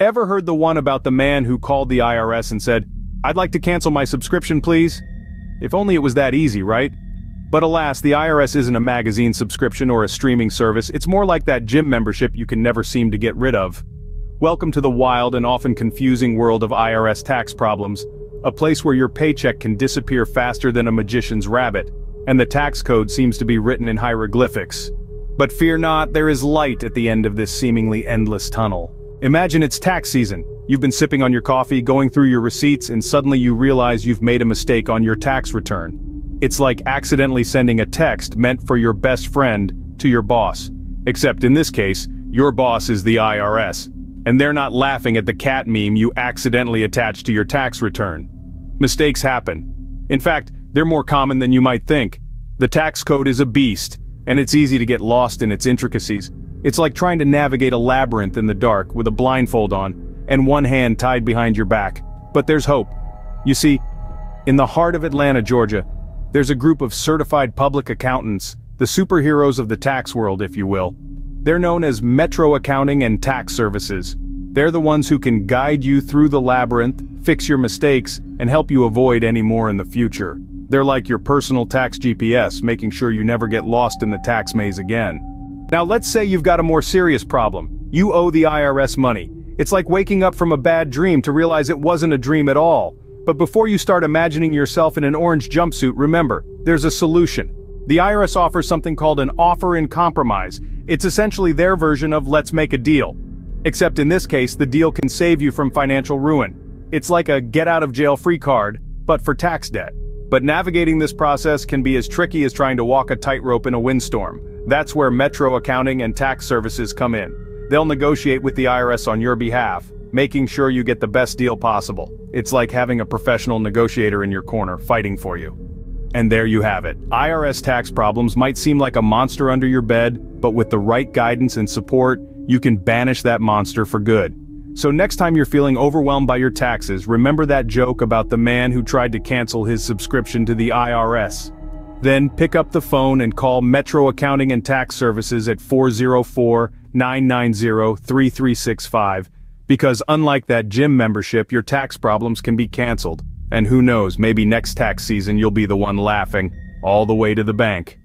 Ever heard the one about the man who called the IRS and said, I'd like to cancel my subscription please? If only it was that easy, right? But alas, the IRS isn't a magazine subscription or a streaming service, it's more like that gym membership you can never seem to get rid of. Welcome to the wild and often confusing world of IRS tax problems, a place where your paycheck can disappear faster than a magician's rabbit, and the tax code seems to be written in hieroglyphics. But fear not, there is light at the end of this seemingly endless tunnel. Imagine it's tax season. You've been sipping on your coffee, going through your receipts, and suddenly you realize you've made a mistake on your tax return. It's like accidentally sending a text meant for your best friend to your boss. Except in this case, your boss is the IRS. And they're not laughing at the cat meme you accidentally attached to your tax return. Mistakes happen. In fact, they're more common than you might think. The tax code is a beast, and it's easy to get lost in its intricacies. It's like trying to navigate a labyrinth in the dark with a blindfold on, and one hand tied behind your back. But there's hope. You see, in the heart of Atlanta, Georgia, there's a group of certified public accountants, the superheroes of the tax world if you will. They're known as Metro Accounting and Tax Services. They're the ones who can guide you through the labyrinth, fix your mistakes, and help you avoid any more in the future. They're like your personal tax GPS, making sure you never get lost in the tax maze again. Now let's say you've got a more serious problem. You owe the IRS money. It's like waking up from a bad dream to realize it wasn't a dream at all. But before you start imagining yourself in an orange jumpsuit remember, there's a solution. The IRS offers something called an offer in compromise. It's essentially their version of let's make a deal. Except in this case the deal can save you from financial ruin. It's like a get out of jail free card, but for tax debt. But navigating this process can be as tricky as trying to walk a tightrope in a windstorm. That's where Metro Accounting and Tax Services come in. They'll negotiate with the IRS on your behalf, making sure you get the best deal possible. It's like having a professional negotiator in your corner fighting for you. And there you have it. IRS tax problems might seem like a monster under your bed, but with the right guidance and support, you can banish that monster for good. So next time you're feeling overwhelmed by your taxes, remember that joke about the man who tried to cancel his subscription to the IRS. Then pick up the phone and call Metro Accounting and Tax Services at 404-990-3365 because unlike that gym membership, your tax problems can be canceled. And who knows, maybe next tax season you'll be the one laughing, all the way to the bank.